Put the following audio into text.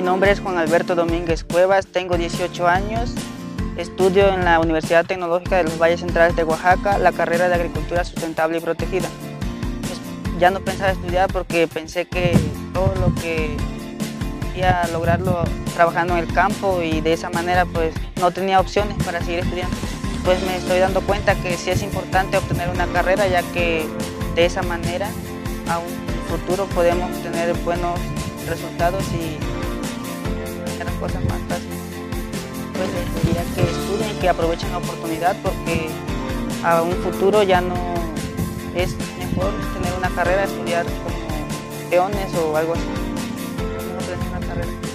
Mi nombre es Juan Alberto Domínguez Cuevas, tengo 18 años, estudio en la Universidad Tecnológica de los Valles Centrales de Oaxaca la carrera de Agricultura Sustentable y Protegida. Ya no pensaba estudiar porque pensé que todo lo que a lograrlo trabajando en el campo y de esa manera pues no tenía opciones para seguir estudiando. Pues me estoy dando cuenta que sí es importante obtener una carrera ya que de esa manera a un futuro podemos tener buenos resultados y cosas más fáciles. Pues les diría que estudien, que aprovechen la oportunidad porque a un futuro ya no es mejor tener una carrera, estudiar como peones o algo así. carrera.